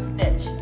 stitch.